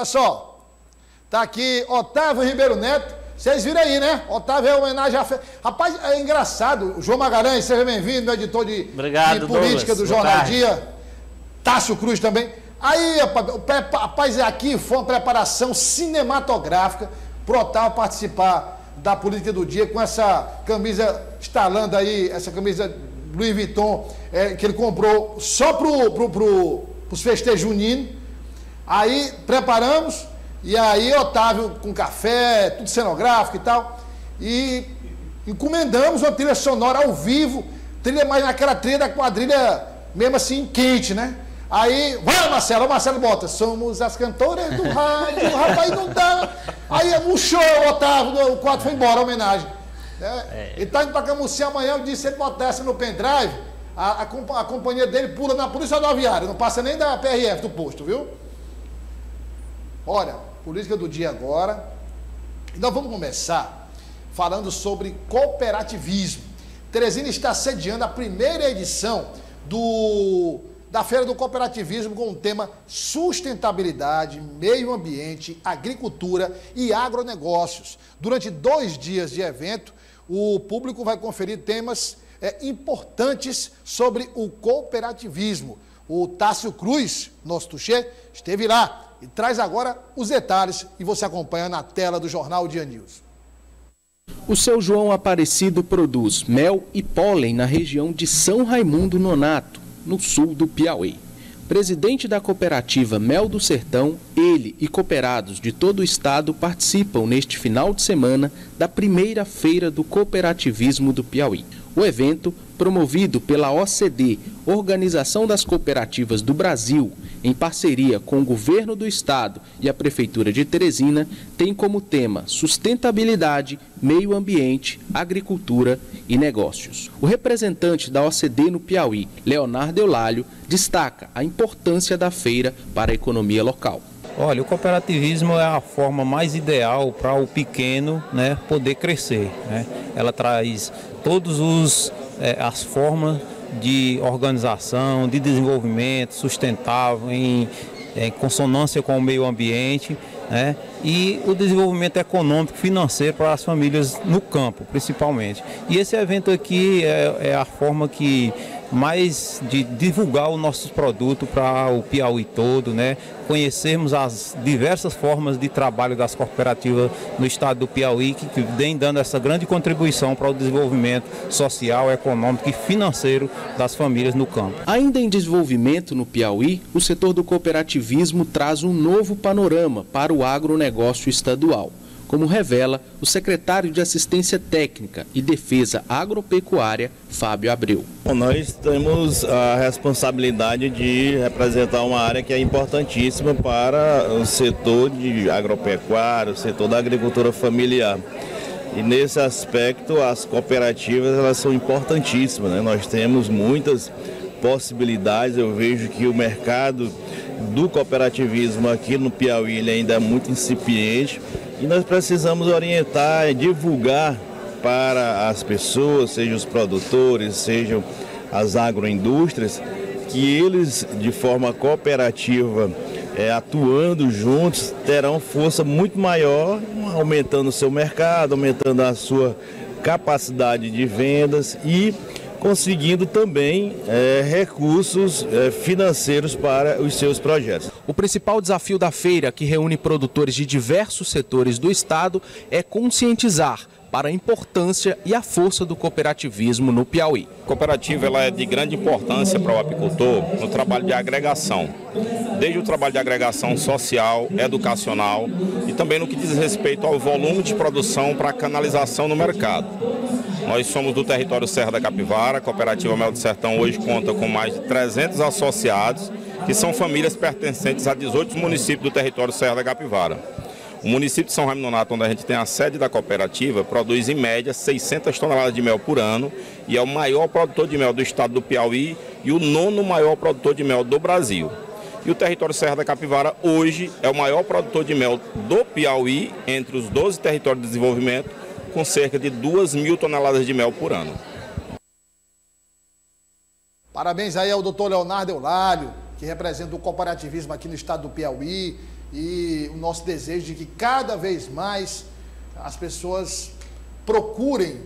Olha só, tá aqui Otávio Ribeiro Neto. Vocês viram aí, né? Otávio é homenagem a. Fe... Rapaz, é engraçado. João Magalhães, seja bem-vindo, editor de, Obrigado, de política Douglas. do Jornal Dia. Tássio Cruz também. Aí, rapaz, aqui foi uma preparação cinematográfica pro Otávio participar da política do dia com essa camisa estalando aí, essa camisa Louis Vuitton, é, que ele comprou só pro, pro, pro, pros festejos juninos. Aí preparamos, e aí Otávio com café, tudo cenográfico e tal. E encomendamos uma trilha sonora ao vivo, trilha mais naquela trilha da quadrilha mesmo assim quente, né? Aí, vai Marcelo, o Marcelo bota, somos as cantoras do rádio, rapaz, não dá. Aí murchou o Otávio, o quadro foi embora, a homenagem. É, é. Ele tá indo pra Camusim amanhã, eu disse, se ele botasse no pendrive, a, a, a, companhia dele pula na polícia rodoviária, não passa nem da PRF do posto, viu? Olha, política do dia agora. Nós vamos começar falando sobre cooperativismo. Teresina está sediando a primeira edição do da Feira do Cooperativismo com o tema Sustentabilidade, Meio Ambiente, Agricultura e Agronegócios. Durante dois dias de evento, o público vai conferir temas é, importantes sobre o cooperativismo. O Tássio Cruz, nosso tuxê, esteve lá e traz agora os detalhes e você acompanha na tela do Jornal Dia News. O seu João Aparecido produz mel e pólen na região de São Raimundo Nonato no sul do Piauí. Presidente da cooperativa Mel do Sertão, ele e cooperados de todo o estado participam neste final de semana da primeira feira do cooperativismo do Piauí. O evento, promovido pela OCD, Organização das Cooperativas do Brasil, em parceria com o governo do estado e a prefeitura de Teresina, tem como tema sustentabilidade, meio ambiente, agricultura e negócios. O representante da OCD no Piauí, Leonardo Eulálio, destaca a importância da feira para a economia local. Olha, o cooperativismo é a forma mais ideal para o pequeno né, poder crescer. Né? Ela traz todas é, as formas de organização, de desenvolvimento sustentável, em, em consonância com o meio ambiente. Né? e o desenvolvimento econômico financeiro para as famílias no campo, principalmente. E esse evento aqui é, é a forma que mais de divulgar os nossos produtos para o Piauí todo, né? conhecermos as diversas formas de trabalho das cooperativas no estado do Piauí, que, que vem dando essa grande contribuição para o desenvolvimento social, econômico e financeiro das famílias no campo. Ainda em desenvolvimento no Piauí, o setor do cooperativismo traz um novo panorama para o agronegócio estadual como revela o secretário de Assistência Técnica e Defesa Agropecuária, Fábio Abreu. Bom, nós temos a responsabilidade de representar uma área que é importantíssima para o setor de agropecuário, o setor da agricultura familiar. E nesse aspecto, as cooperativas elas são importantíssimas. Né? Nós temos muitas possibilidades. Eu vejo que o mercado do cooperativismo aqui no Piauí ele ainda é muito incipiente. E nós precisamos orientar e divulgar para as pessoas, sejam os produtores, sejam as agroindústrias, que eles, de forma cooperativa, é, atuando juntos, terão força muito maior, aumentando o seu mercado, aumentando a sua capacidade de vendas e conseguindo também é, recursos é, financeiros para os seus projetos. O principal desafio da feira, que reúne produtores de diversos setores do estado, é conscientizar para a importância e a força do cooperativismo no Piauí. A cooperativa ela é de grande importância para o apicultor no trabalho de agregação, desde o trabalho de agregação social, educacional e também no que diz respeito ao volume de produção para canalização no mercado. Nós somos do território Serra da Capivara, a cooperativa Mel do Sertão hoje conta com mais de 300 associados, que são famílias pertencentes a 18 municípios do território Serra da Capivara. O município de São Raimundo onde a gente tem a sede da cooperativa, produz em média 600 toneladas de mel por ano e é o maior produtor de mel do estado do Piauí e o nono maior produtor de mel do Brasil. E o território Serra da Capivara hoje é o maior produtor de mel do Piauí, entre os 12 territórios de desenvolvimento, com cerca de 2 mil toneladas de mel por ano. Parabéns aí ao doutor Leonardo Eulálio, que representa o cooperativismo aqui no estado do Piauí e o nosso desejo de que cada vez mais as pessoas procurem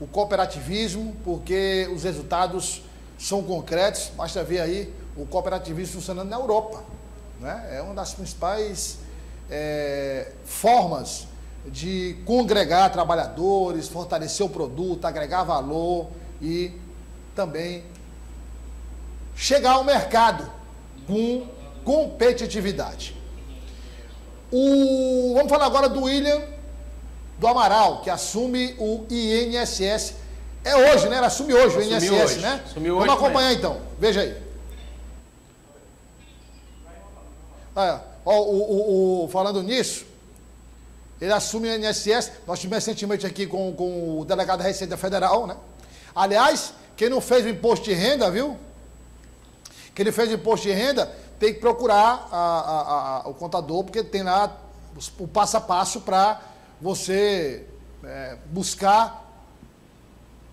o cooperativismo, porque os resultados são concretos. Basta ver aí o cooperativismo funcionando na Europa. Né? É uma das principais é, formas de congregar trabalhadores, fortalecer o produto, agregar valor e também chegar ao mercado com competitividade. O, vamos falar agora do William do Amaral, que assume o INSS. É hoje, né? Ele assume hoje o INSS, hoje. né? Assumiu Vamos hoje acompanhar também. então. Veja aí. Ah, ó, o, o, o, falando nisso, ele assume o INSS. Nós tivemos recentemente aqui com, com o delegado da Receita Federal, né? Aliás, quem não fez o imposto de renda, viu? Quem ele fez o imposto de renda tem que procurar a, a, a, o contador, porque tem lá o passo a passo para você é, buscar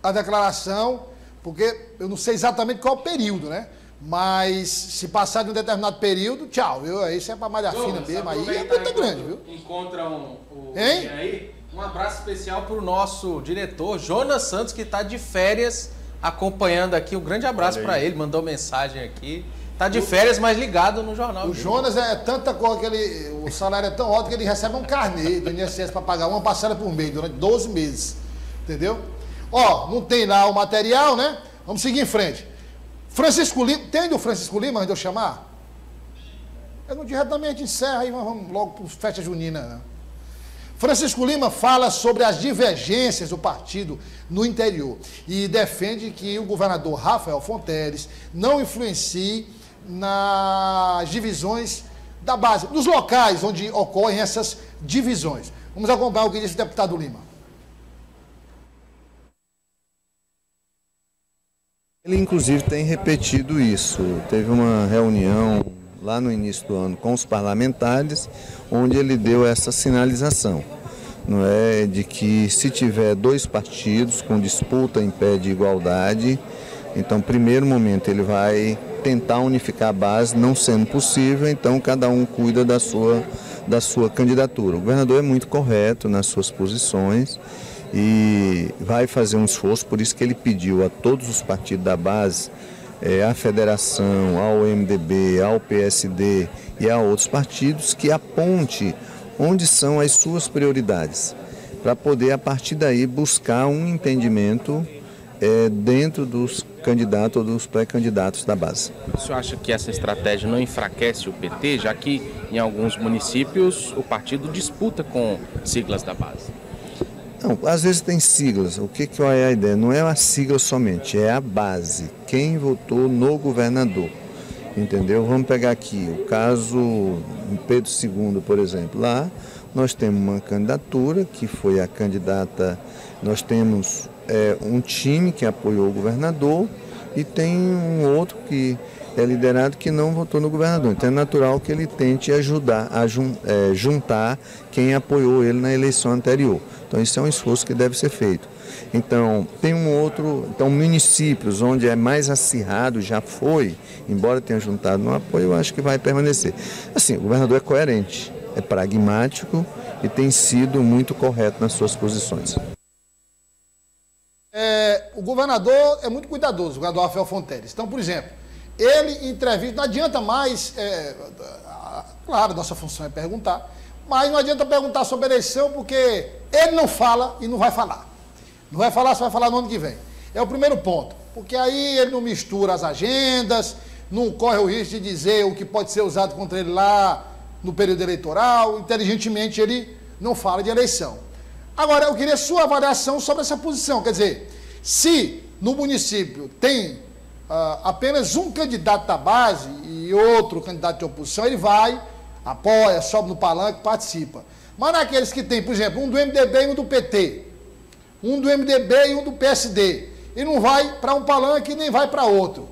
a declaração, porque eu não sei exatamente qual é o período, né? Mas se passar de um determinado período, tchau, viu? Aí isso é para malha fina mesmo, aí é muito grande, viu? Encontram o hein? aí. Um abraço especial para o nosso diretor, Jonas Santos, que está de férias acompanhando aqui. Um grande abraço para ele, mandou mensagem aqui. Tá de férias, mas ligado no jornal. O Jonas é tanta coisa que ele. O salário é tão alto que ele recebe um carnê do INSS para pagar uma parcela por mês, durante 12 meses. Entendeu? Ó, não tem lá o material, né? Vamos seguir em frente. Francisco Lima. Tem do Francisco Lima antes de eu chamar? Eu não diretamente encerra aí, vamos logo para festa junina. Né? Francisco Lima fala sobre as divergências do partido no interior e defende que o governador Rafael Fonteles não influencie nas divisões da base, nos locais onde ocorrem essas divisões. Vamos acompanhar o que disse o deputado Lima. Ele, inclusive, tem repetido isso. Teve uma reunião lá no início do ano com os parlamentares, onde ele deu essa sinalização, não é, de que se tiver dois partidos com disputa em pé de igualdade, então, primeiro momento, ele vai tentar unificar a base, não sendo possível, então cada um cuida da sua, da sua candidatura. O governador é muito correto nas suas posições e vai fazer um esforço, por isso que ele pediu a todos os partidos da base, é, à federação, ao MDB, ao PSD e a outros partidos, que aponte onde são as suas prioridades, para poder, a partir daí, buscar um entendimento é, dentro dos candidatos ou dos pré-candidatos da base. O senhor acha que essa estratégia não enfraquece o PT, já que em alguns municípios o partido disputa com siglas da base? Não, às vezes tem siglas. O que, que é a ideia? Não é a sigla somente, é a base. Quem votou no governador. Entendeu? Vamos pegar aqui o caso Pedro II, por exemplo. Lá nós temos uma candidatura que foi a candidata, nós temos é, um time que apoiou o governador e tem um outro que é liderado que não votou no governador. Então é natural que ele tente ajudar a é, juntar quem apoiou ele na eleição anterior. Então isso é um esforço que deve ser feito. Então tem um outro, então municípios onde é mais acirrado já foi, embora tenha juntado no apoio, eu acho que vai permanecer. Assim, o governador é coerente, é pragmático e tem sido muito correto nas suas posições é, o governador é muito cuidadoso, o governador Rafael Fonteles. Então, por exemplo, ele entrevista, não adianta mais, é, claro, nossa função é perguntar, mas não adianta perguntar sobre eleição, porque ele não fala e não vai falar. Não vai falar, só vai falar no ano que vem. É o primeiro ponto, porque aí ele não mistura as agendas, não corre o risco de dizer o que pode ser usado contra ele lá no período eleitoral, inteligentemente ele não fala de eleição. Agora, eu queria sua avaliação sobre essa posição. Quer dizer, se no município tem uh, apenas um candidato da base e outro candidato de oposição, ele vai, apoia, sobe no palanque, participa. Mas naqueles que tem, por exemplo, um do MDB e um do PT, um do MDB e um do PSD, e não vai para um palanque nem vai para outro.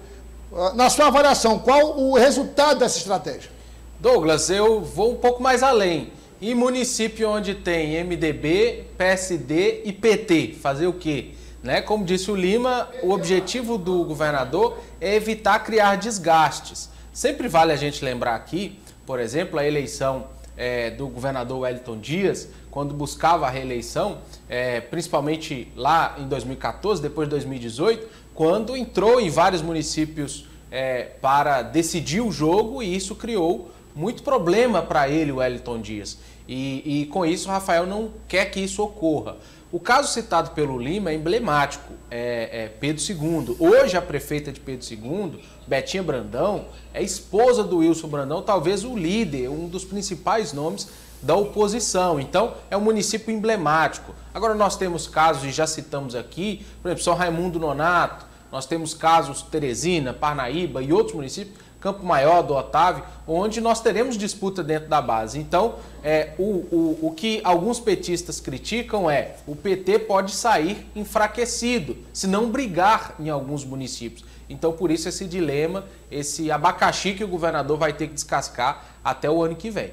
Uh, na sua avaliação, qual o resultado dessa estratégia? Douglas, eu vou um pouco mais além. E município onde tem MDB, PSD e PT, fazer o quê? Né? Como disse o Lima, o objetivo do governador é evitar criar desgastes. Sempre vale a gente lembrar aqui por exemplo, a eleição é, do governador Wellington Dias, quando buscava a reeleição, é, principalmente lá em 2014, depois de 2018, quando entrou em vários municípios é, para decidir o jogo e isso criou muito problema para ele, o Wellington Dias. E, e, com isso, o Rafael não quer que isso ocorra. O caso citado pelo Lima é emblemático, é, é Pedro II. Hoje, a prefeita de Pedro II, Betinha Brandão, é esposa do Wilson Brandão, talvez o líder, um dos principais nomes da oposição. Então, é um município emblemático. Agora, nós temos casos, e já citamos aqui, por exemplo, São Raimundo Nonato, nós temos casos Teresina, Parnaíba e outros municípios Campo Maior, do Otávio, onde nós teremos disputa dentro da base. Então, é, o, o, o que alguns petistas criticam é o PT pode sair enfraquecido, se não brigar em alguns municípios. Então, por isso, esse dilema, esse abacaxi que o governador vai ter que descascar até o ano que vem.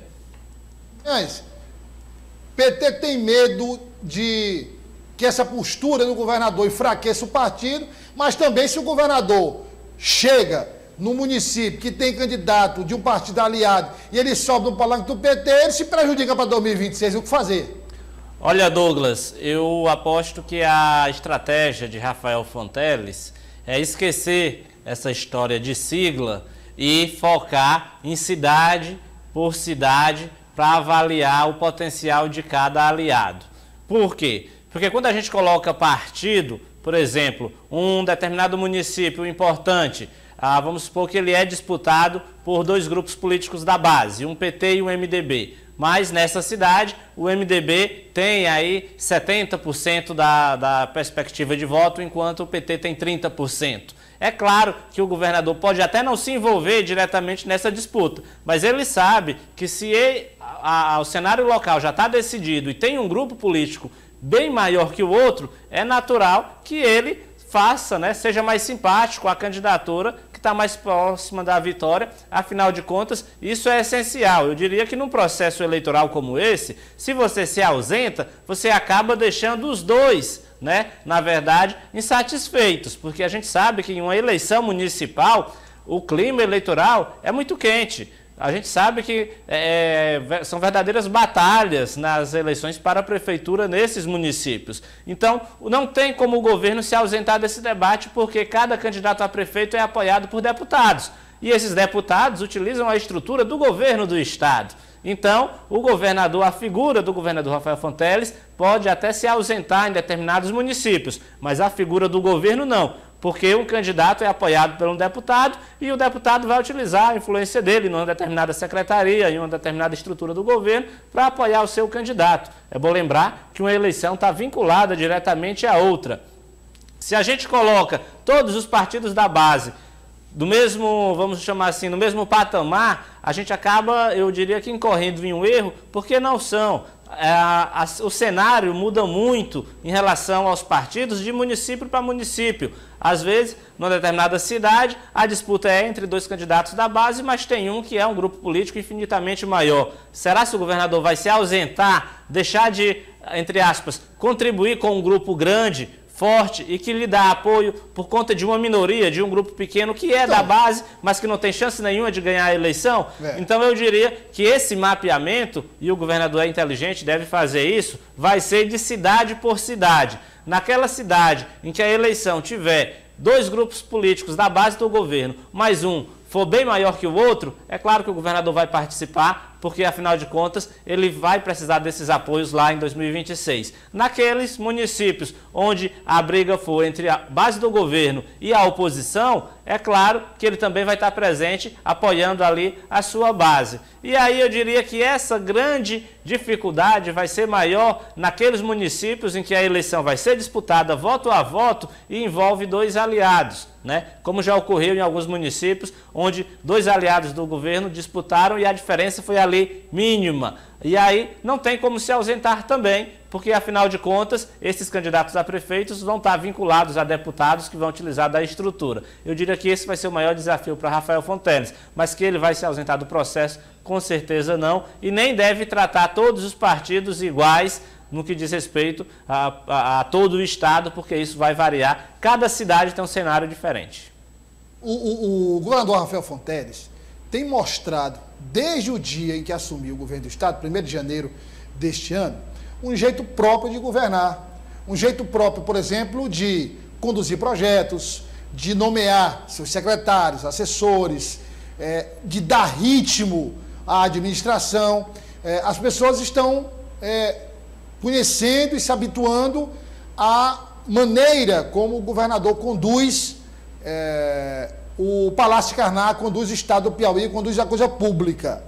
Mas, PT tem medo de que essa postura do governador enfraqueça o partido, mas também se o governador chega no município que tem candidato de um partido aliado e ele sobe no palanque do PT, ele se prejudica para 2026. O que fazer? Olha, Douglas, eu aposto que a estratégia de Rafael Fonteles é esquecer essa história de sigla e focar em cidade por cidade para avaliar o potencial de cada aliado. Por quê? Porque quando a gente coloca partido, por exemplo, um determinado município importante ah, vamos supor que ele é disputado por dois grupos políticos da base, um PT e um MDB. Mas nessa cidade, o MDB tem aí 70% da, da perspectiva de voto, enquanto o PT tem 30%. É claro que o governador pode até não se envolver diretamente nessa disputa, mas ele sabe que se ele, a, a, o cenário local já está decidido e tem um grupo político bem maior que o outro, é natural que ele faça, né, seja mais simpático à candidatura está mais próxima da vitória. Afinal de contas, isso é essencial. Eu diria que num processo eleitoral como esse, se você se ausenta, você acaba deixando os dois, né, na verdade, insatisfeitos, porque a gente sabe que em uma eleição municipal o clima eleitoral é muito quente. A gente sabe que é, é são verdadeiras batalhas nas eleições para a prefeitura nesses municípios. Então, não tem como o governo se ausentar desse debate, porque cada candidato a prefeito é apoiado por deputados. E esses deputados utilizam a estrutura do governo do Estado. Então, o governador, a figura do governador Rafael Fonteles, pode até se ausentar em determinados municípios, mas a figura do governo não porque um candidato é apoiado por um deputado e o deputado vai utilizar a influência dele numa determinada secretaria, em uma determinada estrutura do governo, para apoiar o seu candidato. É bom lembrar que uma eleição está vinculada diretamente à outra. Se a gente coloca todos os partidos da base do mesmo, vamos chamar assim, no mesmo patamar, a gente acaba, eu diria que incorrendo em um erro, porque não são. É, a, a, o cenário muda muito em relação aos partidos de município para município. Às vezes, numa determinada cidade, a disputa é entre dois candidatos da base, mas tem um que é um grupo político infinitamente maior. Será que o governador vai se ausentar, deixar de, entre aspas, contribuir com um grupo grande forte e que lhe dá apoio por conta de uma minoria, de um grupo pequeno que é então, da base, mas que não tem chance nenhuma de ganhar a eleição. É. Então eu diria que esse mapeamento, e o governador é inteligente, deve fazer isso, vai ser de cidade por cidade. Naquela cidade em que a eleição tiver dois grupos políticos da base do governo, mais um for bem maior que o outro, é claro que o governador vai participar, porque afinal de contas ele vai precisar desses apoios lá em 2026. Naqueles municípios onde a briga for entre a base do governo e a oposição, é claro que ele também vai estar presente apoiando ali a sua base. E aí eu diria que essa grande dificuldade vai ser maior naqueles municípios em que a eleição vai ser disputada voto a voto e envolve dois aliados, né? Como já ocorreu em alguns municípios onde dois aliados do governo disputaram e a diferença foi ali mínima. E aí não tem como se ausentar também, porque afinal de contas, esses candidatos a prefeitos vão estar vinculados a deputados que vão utilizar da estrutura. Eu diria que esse vai ser o maior desafio para Rafael Fonteles, mas que ele vai se ausentar do processo, com certeza não, e nem deve tratar todos os partidos iguais no que diz respeito a, a, a todo o Estado, porque isso vai variar. Cada cidade tem um cenário diferente. O, o, o governador Rafael Fonteles tem mostrado, desde o dia em que assumiu o governo do Estado, 1 de janeiro deste ano, um jeito próprio de governar. Um jeito próprio, por exemplo, de conduzir projetos, de nomear seus secretários, assessores, é, de dar ritmo à administração. É, as pessoas estão é, conhecendo e se habituando à maneira como o governador conduz é, o Palácio Carná, conduz o Estado do Piauí, conduz a coisa pública.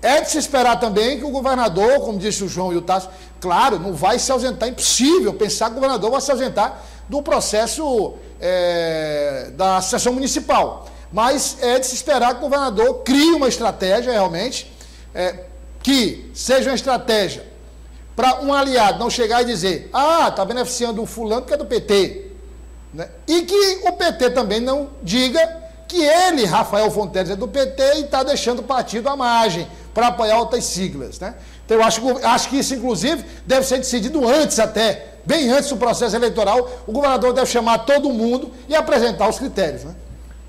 É de se esperar também que o governador, como disse o João e o Tasso, claro, não vai se ausentar, impossível pensar que o governador vai se ausentar do processo é, da sessão municipal. Mas é de se esperar que o governador crie uma estratégia realmente, é, que seja uma estratégia para um aliado não chegar e dizer, ah, está beneficiando um fulano que é do PT. Né? E que o PT também não diga que ele, Rafael Fonteles, é do PT e está deixando o partido à margem para apoiar outras siglas. Né? Então eu acho, acho que isso, inclusive, deve ser decidido antes até, bem antes do processo eleitoral. O governador deve chamar todo mundo e apresentar os critérios. Né?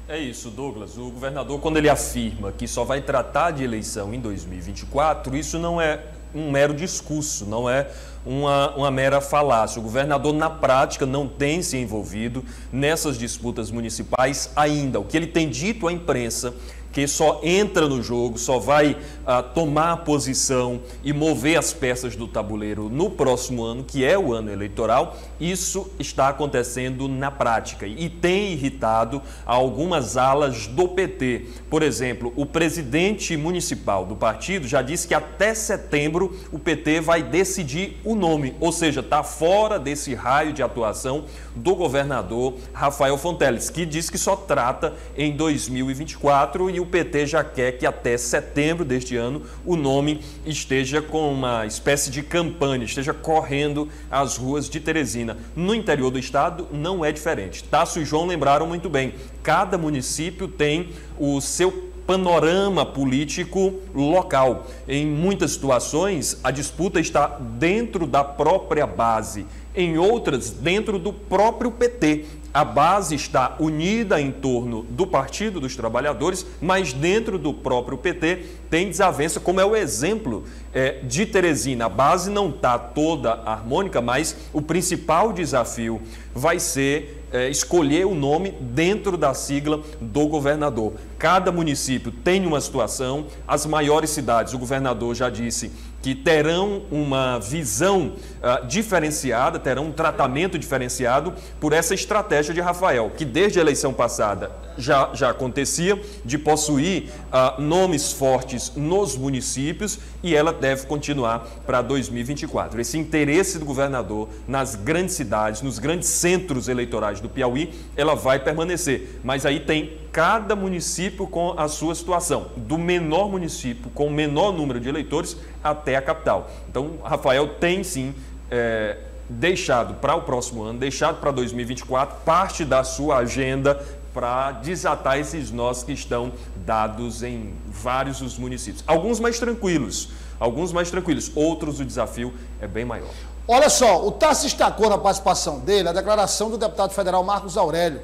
É isso, Douglas. O governador, quando ele afirma que só vai tratar de eleição em 2024, isso não é um mero discurso, não é uma, uma mera falácia. O governador, na prática, não tem se envolvido nessas disputas municipais ainda. O que ele tem dito à imprensa que só entra no jogo, só vai uh, tomar posição e mover as peças do tabuleiro no próximo ano, que é o ano eleitoral, isso está acontecendo na prática e tem irritado algumas alas do PT. Por exemplo, o presidente municipal do partido já disse que até setembro o PT vai decidir o nome, ou seja, está fora desse raio de atuação do governador Rafael Fonteles, que diz que só trata em 2024 e o PT já quer que até setembro deste ano o nome esteja com uma espécie de campanha, esteja correndo as ruas de Teresina. No interior do estado não é diferente. Tasso e João lembraram muito bem, cada município tem o seu panorama político local. Em muitas situações, a disputa está dentro da própria base, em outras, dentro do próprio PT a base está unida em torno do Partido dos Trabalhadores, mas dentro do próprio PT tem desavença, como é o exemplo é, de Teresina. A base não está toda harmônica, mas o principal desafio vai ser é, escolher o nome dentro da sigla do governador. Cada município tem uma situação, as maiores cidades, o governador já disse que terão uma visão uh, diferenciada, terão um tratamento diferenciado por essa estratégia de Rafael, que desde a eleição passada já, já acontecia, de possuir uh, nomes fortes nos municípios e ela deve continuar para 2024. Esse interesse do governador nas grandes cidades, nos grandes centros eleitorais do Piauí, ela vai permanecer, mas aí tem cada município com a sua situação, do menor município com o menor número de eleitores até a capital. Então, Rafael tem sim é, deixado para o próximo ano, deixado para 2024, parte da sua agenda para desatar esses nós que estão dados em vários dos municípios. Alguns mais tranquilos, alguns mais tranquilos, outros o desafio é bem maior. Olha só, o Tassi destacou na participação dele a declaração do deputado federal Marcos Aurélio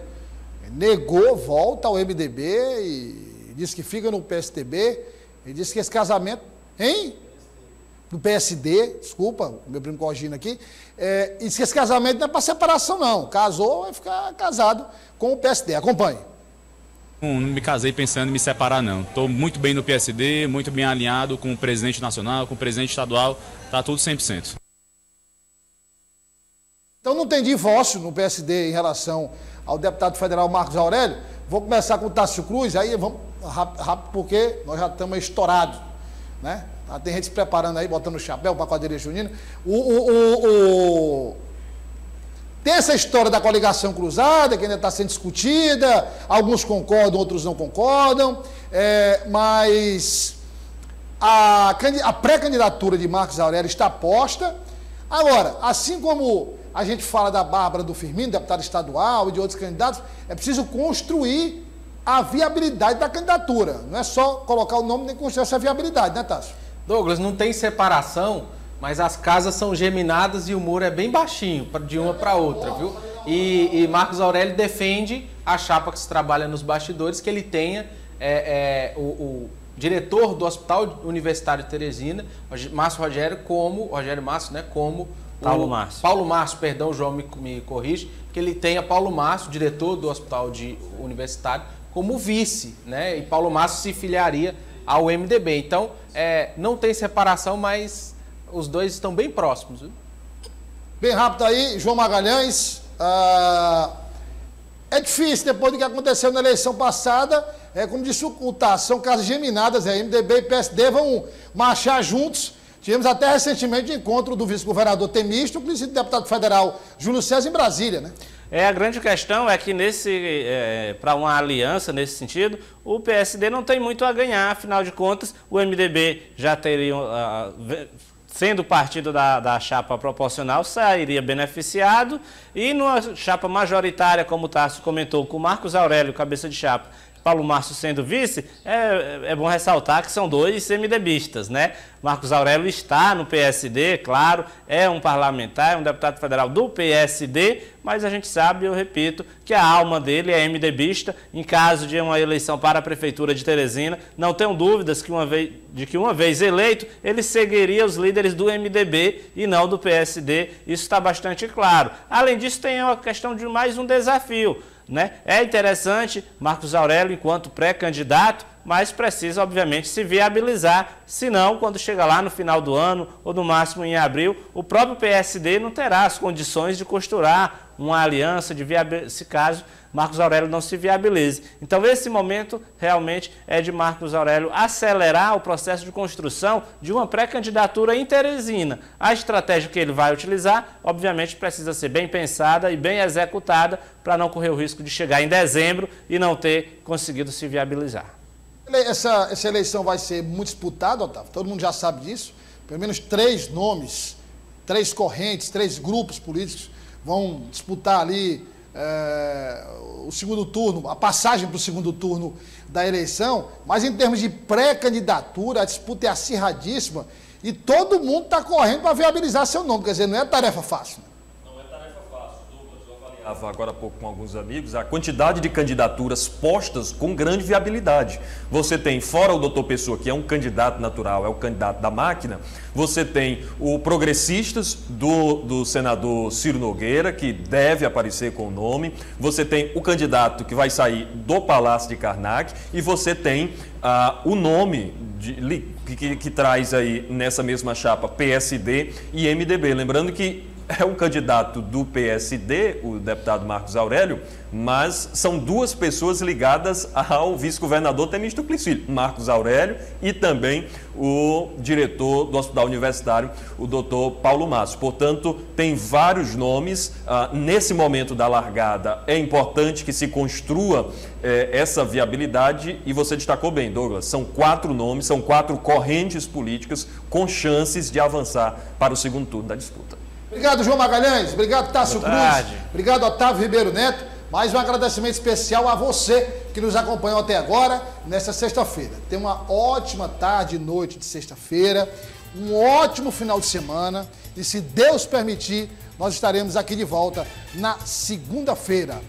negou, volta ao MDB e disse que fica no PSDB e disse que esse casamento, hein? Do PSD, desculpa, meu primo corrigindo aqui, é, disse que esse casamento não é para separação, não. Casou, vai ficar casado com o PSD. Acompanhe. Não me casei pensando em me separar, não. Estou muito bem no PSD, muito bem alinhado com o presidente nacional, com o presidente estadual, está tudo 100%. Então não tem divórcio no PSD em relação ao deputado federal Marcos Aurélio. Vou começar com o Tássio Cruz, aí vamos rápido, porque nós já estamos estourados. Né? Tá, tem gente se preparando aí, botando o chapéu para a quadrilha junina. O, o, o, o, Tem essa história da coligação cruzada, que ainda está sendo discutida, alguns concordam, outros não concordam, é, mas a, a pré-candidatura de Marcos Aurélio está posta. Agora, assim como a gente fala da Bárbara do Firmino, deputada estadual e de outros candidatos, é preciso construir a viabilidade da candidatura. Não é só colocar o nome nem construir essa viabilidade, né, Tássio? Douglas, não tem separação, mas as casas são geminadas e o muro é bem baixinho, de uma para outra, viu? E, e, Marcos Aurélio defende a chapa que se trabalha nos bastidores, que ele tenha é, é, o, o, diretor do Hospital Universitário Teresina, Márcio Rogério, como, Rogério Márcio, né, como Paulo Márcio. Paulo Márcio, perdão, João me, me corrige, que ele tenha Paulo Márcio, diretor do Hospital de Universitário, como vice, né? E Paulo Márcio se filiaria ao MDB. Então, é, não tem separação, mas os dois estão bem próximos. Viu? Bem rápido aí, João Magalhães. Ah, é difícil, depois do que aconteceu na eleição passada, é como disse o Tá, são casas geminadas, é, MDB e PSD vão marchar juntos. Tivemos até recentemente encontro do vice-governador Temístio com o deputado federal Júlio César em Brasília, né? É, a grande questão é que nesse, é, para uma aliança nesse sentido, o PSD não tem muito a ganhar, afinal de contas, o MDB já teria, uh, sendo partido da, da chapa proporcional, sairia beneficiado, e numa chapa majoritária, como o Tarso comentou, com Marcos Aurélio, cabeça de chapa, Paulo Márcio sendo vice, é, é bom ressaltar que são dois MDBistas, né? Marcos Aurélio está no PSD, claro, é um parlamentar, é um deputado federal do PSD, mas a gente sabe, eu repito, que a alma dele é MDBista. Em caso de uma eleição para a Prefeitura de Teresina, não tenho dúvidas que uma vez, de que uma vez eleito, ele seguiria os líderes do MDB e não do PSD. Isso está bastante claro. Além disso, tem a questão de mais um desafio. Né? É interessante Marcos Aurélio enquanto pré-candidato, mas precisa, obviamente, se viabilizar, senão, quando chega lá no final do ano, ou no máximo em abril, o próprio PSD não terá as condições de costurar uma aliança, de viabilizar, se caso Marcos Aurélio não se viabilize. Então, esse momento realmente é de Marcos Aurélio acelerar o processo de construção de uma pré-candidatura em. A estratégia que ele vai utilizar, obviamente, precisa ser bem pensada e bem executada para não correr o risco de chegar em dezembro e não ter conseguido se viabilizar. Essa, essa eleição vai ser muito disputada, Otávio, todo mundo já sabe disso. Pelo menos três nomes, três correntes, três grupos políticos vão disputar ali é, o segundo turno, a passagem para o segundo turno da eleição, mas em termos de pré-candidatura, a disputa é acirradíssima e todo mundo está correndo para viabilizar seu nome. Quer dizer, não é tarefa fácil. Né? agora há pouco com alguns amigos, a quantidade de candidaturas postas com grande viabilidade. Você tem, fora o doutor Pessoa, que é um candidato natural, é o candidato da máquina, você tem o Progressistas do, do senador Ciro Nogueira, que deve aparecer com o nome, você tem o candidato que vai sair do Palácio de Karnak, e você tem ah, o nome de, que, que, que traz aí nessa mesma chapa PSD e MDB. Lembrando que é um candidato do PSD, o deputado Marcos Aurélio, mas são duas pessoas ligadas ao vice-governador Temístocles Filho, Marcos Aurélio e também o diretor do Hospital Universitário, o doutor Paulo Márcio. Portanto, tem vários nomes. Ah, nesse momento da largada, é importante que se construa eh, essa viabilidade e você destacou bem, Douglas, são quatro nomes, são quatro correntes políticas com chances de avançar para o segundo turno da disputa. Obrigado, João Magalhães. Obrigado, Tássio Cruz. Obrigado, Otávio Ribeiro Neto. Mais um agradecimento especial a você que nos acompanhou até agora, nesta sexta-feira. Tenha uma ótima tarde e noite de sexta-feira, um ótimo final de semana e, se Deus permitir, nós estaremos aqui de volta na segunda-feira.